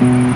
mm you.